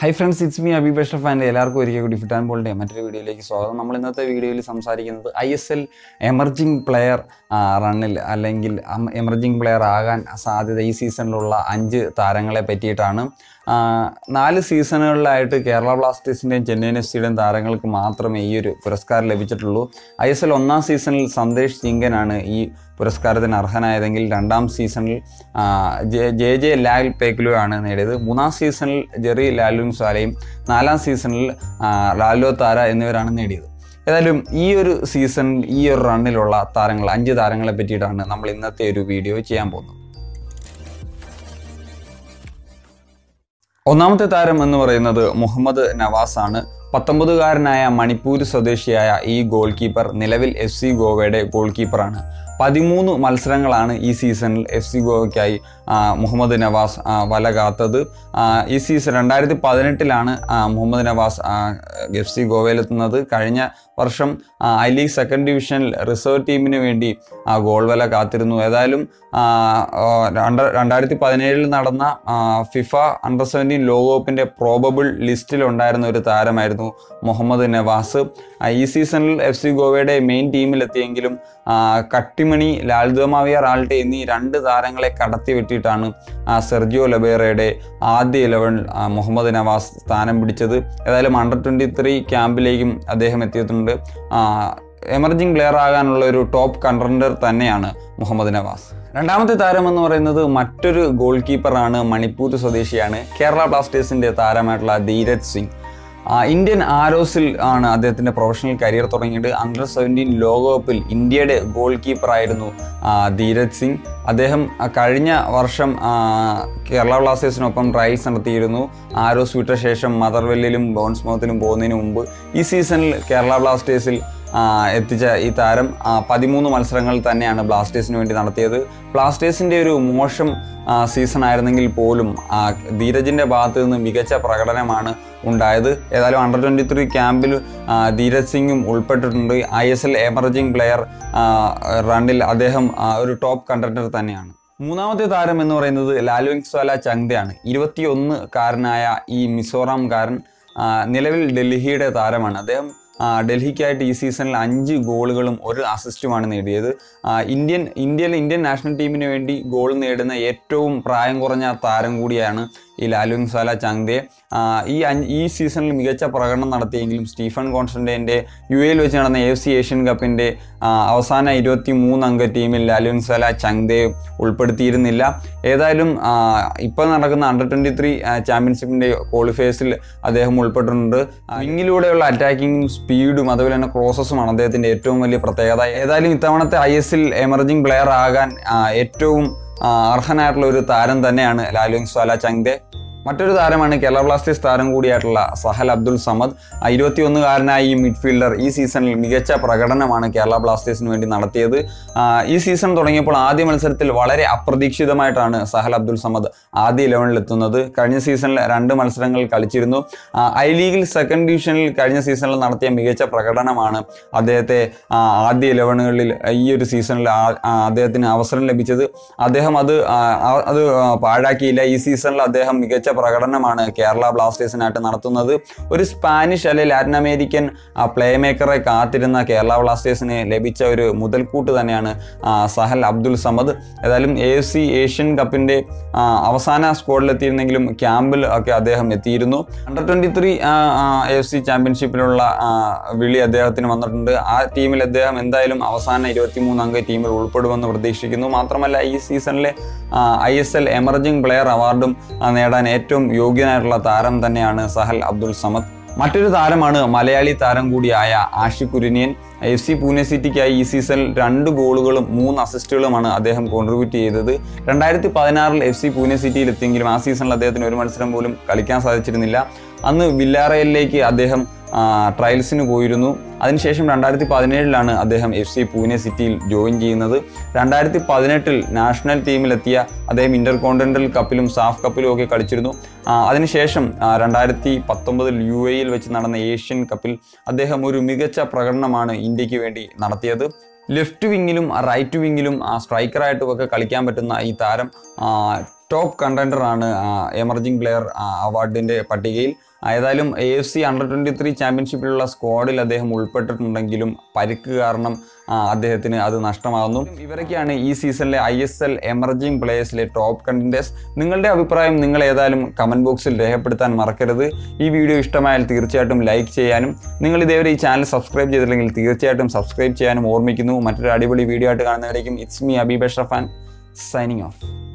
Hi friends it's me Abi Bashaf എല്ലാവർക്കും ഒരിക്കൽ കൂടി ഫിറ്റ് ആൻഡ് ബോളിന്റെ മറ്റൊരു വീഡിയോയിലേക്ക് സ്വാഗതം. നമ്മൾ ഇന്നത്തെ വീഡിയോയിൽ സംസാരിക്കുന്നത് I S L emerging player റണ്ണിൽ അല്ലെങ്കിൽ എമർജിംഗ് പ്ലെയർ ആകാൻ സാധ്യത ഈ സീസണിലുള്ള അഞ്ച് താരങ്ങളെ പറ്റിയിട്ടാണ്. നാല് സീസണുകളിലായിട്ട് കേരള ബ്ലാസ്റ്റേഴ്സിന്റെയും ചെന്നൈ എഫ് സിയുടെയും താരങ്ങൾക്ക് മാത്രമേ ഈ ഒരു പുരസ്കാരം ലഭിച്ചിട്ടുള്ളൂ. ഐ എസ് എൽ ഒന്നാം സീസണിൽ സന്ദേശ് സിംഗനാണ് ഈ പുരസ്കാരത്തിന് അർഹനായതെങ്കിൽ രണ്ടാം സീസണിൽ ജെ ജെ ലാൽ പേക്ലു ആണ് നേടിയത്. മൂന്നാം സീസണിൽ ജെറി ലാലുൻ സാലയും നാലാം സീസണിൽ ലാലോ താര എന്നിവരാണ് നേടിയത്. ഏതായാലും ഈ ഒരു സീസൺ ഈ ഒരു റണ്ണിലുള്ള താരങ്ങൾ അഞ്ച് താരങ്ങളെ പറ്റിയിട്ടാണ് നമ്മൾ ഇന്നത്തെ ഒരു വീഡിയോ ചെയ്യാൻ പോകുന്നത്. ഒന്നാമത്തെ താരം എന്ന് പറയുന്നത് മുഹമ്മദ് നവാസ് ആണ് പത്തൊമ്പതുകാരനായ മണിപ്പൂർ സ്വദേശിയായ ഈ ഗോൾ കീപ്പർ നിലവിൽ എഫ് സി ഗോവയുടെ ഗോൾ കീപ്പറാണ് പതിമൂന്ന് മത്സരങ്ങളാണ് ഈ സീസണിൽ എഫ് സി ഗോവയ്ക്കായി മുഹമ്മദ് നവാസ് വല കാത്തത്. ഈ സീസൺ രണ്ടായിരത്തി പതിനെട്ടിലാണ് മുഹമ്മദ് നവാസ് എഫ് സി ഗോവയിലെത്തുന്നത്. കഴിഞ്ഞ വർഷം ഐ ലീഗ് സെക്കൻഡ് ഡിവിഷനിൽ റിസർവ് ടീമിന് വേണ്ടി ഗോൾ വല കാത്തിരുന്നു. ഏതായാലും രണ്ട് രണ്ടായിരത്തി പതിനേഴിൽ നടന്ന ഫിഫ അണ്ടർ സെവന്റീൻ ലോകകപ്പിന്റെ പ്രോബബിൾ ലിസ്റ്റിലുണ്ടായിരുന്ന ഒരു താരമായിരുന്നു മുഹമ്മദ് നവാസ്. ഈ സീസണിൽ എഫ് സി ഗോവയുടെ മെയിൻ ടീമിലെത്തിയെങ്കിലും ആ, കട്ടിമണി ലാൽദോമാവിയ റാൾട്ടെ എന്നീ രണ്ട് താരങ്ങളെ കടത്തി വെട്ടിയിട്ടാണ് സെർജിയോ ലബേറയുടെ ആദ്യ ഇലവൻ മുഹമ്മദ് നവാസ് സ്ഥാനം പിടിച്ചത്. ഏതായാലും അണ്ടർ ട്വന്റി ത്രീ ക്യാമ്പിലേക്കും അദ്ദേഹം എത്തിയിട്ടുണ്ട്. എമർജിംഗ് പ്ലെയർ ആകാനുള്ള ഒരു ടോപ്പ് കണ്ടൻഡർ തന്നെയാണ് മുഹമ്മദ് നവാസ്. രണ്ടാമത്തെ താരം എന്ന് പറയുന്നത് മറ്റൊരു ഗോൾ കീപ്പറാണ് മണിപ്പൂർ സ്വദേശിയാണ്. കേരള ബ്ലാസ്റ്റേഴ്സിന്റെ താരമായിട്ടുള്ള ധീരജ് സിംഗ്. ഇന്ത്യൻ ആരോസിൽ ആണ് അദ്ദേഹത്തിന്റെ പ്രൊഫഷണൽ കരിയർ തുടങ്ങിയത് അണ്ടർ സെവന്റീൻ ലോകകപ്പിൽ ഇന്ത്യയുടെ ഗോൾ കീപ്പറായിരുന്നു ധീരജ് സിംഗ്. അദ്ദേഹം കഴിഞ്ഞ വർഷം കേരള ബ്ലാസ്റ്റേഴ്സിനൊപ്പം ട്രയൽസ് നടത്തിയിരുന്നു. ആരോസ് വിട്ട ശേഷം മദർവെല്ലിലും ബോൺസ്മൗത്തിലും പോകുന്നതിന് മുമ്പ് ഈ സീസണിൽ കേരള ബ്ലാസ്റ്റേഴ്സിൽ എത്തിച്ച ഈ താരം പതിമൂന്ന് മത്സരങ്ങൾ തന്നെയാണ് ബ്ലാസ്റ്റേഴ്സിന് വേണ്ടി നടത്തിയത്. ബ്ലാസ്റ്റേഴ്സിന്റെ ഒരു മോശം സീസൺ ആയിരുന്നെങ്കിൽ പോലും ധീരജിന്റെ ഭാഗത്ത് നിന്ന് മികച്ച പ്രകടനമാണ് ഉണ്ടായത്. ഏതായാലും അണ്ടർ ട്വന്റി ത്രീ ക്യാമ്പിൽ ധീരജ് സിംഗും ഉൾപ്പെട്ടിട്ടുണ്ട്. I S L emerging player റണ്ണിൽ അദ്ദേഹം ഒരു ടോപ്പ് കണ്ടക്ടർ തന്നെയാണ്. മൂന്നാമത്തെ താരം എന്ന് പറയുന്നത് ലാലുവിങ്സ്വാല ചങ്തയാണ്. ഇരുപത്തിയൊന്ന് കാരനായ ഈ മിസോറാംകാരൻ കാരൻ നിലവിൽ ഡൽഹിയുടെ താരമാണ്. അദ്ദേഹം ഡൽഹിക്കായിട്ട് ഈ സീസണിൽ അഞ്ച് ഗോളുകളും ഒരു അസിസ്റ്റുമാണ് നേടിയത്. ഇന്ത്യൻ ഇന്ത്യയിൽ ഇന്ത്യൻ നാഷണൽ ടീമിന് വേണ്ടി ഗോൾ നേടുന്ന ഏറ്റവും പ്രായം കുറഞ്ഞ താരം കൂടിയാണ് ഈ ലാലുങ് സാല ചാങ്തെ ഈ ഈ സീസണിൽ മികച്ച പ്രകടനം നടത്തിയെങ്കിലും സ്റ്റീഫൻ കോൺസ്റ്റന്റൈന്റെ യു എയിൽ വെച്ച് നടന്ന എഫ് സി ഏഷ്യൻ കപ്പിന്റെ അവസാന ഇരുപത്തി മൂന്നംഗ ടീമിൽ ലാലുങ് സാല ചാങ്തെ ഉൾപ്പെടുത്തിയിരുന്നില്ല. ഏതായാലും ഇപ്പോൾ നടക്കുന്ന അണ്ടർ ട്വന്റി ത്രീ ചാമ്പ്യൻഷിപ്പിന്റെ ക്വാളിഫയേഴ്സിൽ അദ്ദേഹം ഉൾപ്പെട്ടിട്ടുണ്ട്. വിങ്ങിലൂടെയുള്ള അറ്റാക്കിങ്ങും സ്പീഡും അതുപോലെ തന്നെ ക്രോസസുമാണ് അദ്ദേഹത്തിന്റെ ഏറ്റവും വലിയ പ്രത്യേകത. ഏതായാലും ഇത്തവണത്തെ I S L emerging player ആകാൻ ഏറ്റവും അർഹനായിട്ടുള്ള ഒരു താരം തന്നെയാണ് ലാലുങ് സ്വാല ചങ്തെ മറ്റൊരു താരമാണ് കേരള ബ്ലാസ്റ്റേഴ്സ് താരം കൂടിയായിട്ടുള്ള സഹൽ അബ്ദുൾ സമദ്. ഇരുപത്തിയൊന്നുകാരനായ ഈ മിഡ്ഫീൽഡർ ഈ സീസണിൽ മികച്ച പ്രകടനമാണ് കേരള ബ്ലാസ്റ്റേഴ്സിന് വേണ്ടി നടത്തിയത്. ഈ സീസൺ തുടങ്ങിയപ്പോൾ ആദ്യ മത്സരത്തിൽ വളരെ അപ്രതീക്ഷിതമായിട്ടാണ് സഹൽ അബ്ദുൾ സമദ് ആദ്യ ഇലവനിൽ എത്തുന്നത്. കഴിഞ്ഞ സീസണിൽ രണ്ട് മത്സരങ്ങൾ കളിച്ചിരുന്നു. ഐ ലീഗിൽ സെക്കൻഡ് ഡിവിഷനിൽ കഴിഞ്ഞ സീസണിൽ നടത്തിയ മികച്ച പ്രകടനമാണ് അദ്ദേഹത്തെ ആദ്യ ഇലവനുകളിൽ ഈ ഒരു സീസണിൽ അദ്ദേഹത്തിന് അവസരം ലഭിച്ചത്. അദ്ദേഹം അത് അത് പാഴാക്കിയില്ല. ഈ സീസണിൽ അദ്ദേഹം മികച്ച പ്രകടനമാണ് കേരള ബ്ലാസ്റ്റേഴ്സിനായിട്ട് നടത്തുന്നത്. ഒരു സ്പാനിഷ് അല്ലെങ്കിൽ ലാറ്റിൻ അമേരിക്കൻ പ്ലേ മേക്കറെ കാത്തിരുന്ന കേരള ബ്ലാസ്റ്റേഴ്സിന് ലഭിച്ച ഒരു മുതൽക്കൂട്ട് തന്നെയാണ് സഹൽ അബ്ദുൽ സമദ്. ഏതായാലും എ സി ഏഷ്യൻ കപ്പിന്റെ അവസാന സ്ക്വാഡിലെത്തിയിരുന്നെങ്കിലും ക്യാമ്പിൽ ഒക്കെ അദ്ദേഹം എത്തിയിരുന്നു. Under twenty three F C ചാമ്പ്യൻഷിപ്പിലുള്ള വിളി അദ്ദേഹത്തിന് വന്നിട്ടുണ്ട്. ആ ടീമിൽ അദ്ദേഹം എന്തായാലും അവസാന ഇരുപത്തിമൂന്ന് അംഗ ടീമിൽ ഉൾപ്പെടുമെന്ന് പ്രതീക്ഷിക്കുന്നു. മാത്രമല്ല ഈ സീസണിലെ I S L emerging player അവാർഡും നേടാൻ യോഗ്യനായിട്ടുള്ള താരം തന്നെയാണ് സഹൽ അബ്ദുൾ സമദ്. മറ്റൊരു താരമാണ് മലയാളി താരം കൂടിയായ ആഷിഖ് കുരുനിയൻ എഫ് സി പൂനെ സിറ്റിക്കായി ഈ സീസണിൽ രണ്ട് ഗോളുകളും മൂന്ന് അസിസ്റ്റുകളുമാണ് അദ്ദേഹം കോൺട്രിബ്യൂട്ട് ചെയ്തത്. രണ്ടായിരത്തി പതിനാറിൽ എഫ് സി പൂനെ സിറ്റിയിൽ എത്തിയെങ്കിലും ആ സീസണിൽ അദ്ദേഹത്തിന് ഒരു മത്സരം പോലും കളിക്കാൻ സാധിച്ചിരുന്നില്ല. അന്ന് വില്ലാറയലിലേക്ക് അദ്ദേഹം ട്രയൽസിന് പോയിരുന്നു. അതിനുശേഷം രണ്ടായിരത്തി പതിനേഴിലാണ് അദ്ദേഹം എഫ് സി പൂനെ സിറ്റിയിൽ ജോയിൻ ചെയ്യുന്നത്. രണ്ടായിരത്തി പതിനെട്ടിൽ നാഷണൽ ടീമിലെത്തിയ അദ്ദേഹം ഇന്റർ കോണ്ടിനെന്റൽ കപ്പിലും സാഫ് കപ്പിലും ഒക്കെ കളിച്ചിരുന്നു. അതിനുശേഷം രണ്ടായിരത്തി പത്തൊമ്പതിൽ യു എയിൽ വെച്ച് നടന്ന ഏഷ്യൻ കപ്പിൽ അദ്ദേഹം ഒരു മികച്ച പ്രകടനമാണ് ഇന്ത്യയ്ക്ക് വേണ്ടി നടത്തിയത്. ലെഫ്റ്റ് വിങ്ങിലും റൈറ്റ് വിങ്ങിലും സ്ട്രൈക്കറായിട്ടും ഒക്കെ കളിക്കാൻ പറ്റുന്ന ഈ താരം ടോപ്പ് കണ്ടൻഡറാണ് എമർജിംഗ് പ്ലെയർ അവാർഡിന്റെ പട്ടികയിൽ. ഏതായാലും A F C under twenty three ചാമ്പ്യൻഷിപ്പിലുള്ള സ്ക്വാഡിൽ അദ്ദേഹം ഉൾപ്പെട്ടിട്ടുണ്ടെങ്കിലും പരിക്ക് കാരണം അദ്ദേഹത്തിന് അത് നഷ്ടമാകുന്നു. ഇവരൊക്കെയാണ് ഈ സീസണിലെ ഐ എസ് എൽ എമർജിംഗ് പ്ലേയേഴ്സിലെ ടോപ്പ് കണ്ടന്റേഴ്സ് നിങ്ങളുടെ അഭിപ്രായം നിങ്ങൾ ഏതായാലും കമന്റ് ബോക്സിൽ രേഖപ്പെടുത്താൻ മറക്കരുത്. ഈ വീഡിയോ ഇഷ്ടമായാൽ തീർച്ചയായിട്ടും ലൈക്ക് ചെയ്യാനും നിങ്ങൾ ഇതേവരെ ഈ ചാനൽ സബ്സ്ക്രൈബ് ചെയ്തില്ലെങ്കിൽ തീർച്ചയായിട്ടും സബ്സ്ക്രൈബ് ചെയ്യാനും ഓർമ്മിക്കുന്നു. മറ്റൊരു അടിപൊളി വീഡിയോ ആയിട്ട് കാണുന്നവരേക്കും ഇറ്റ്സ് മീ അബി ബഷറഫാൻ സൈനിങ് ഓഫ്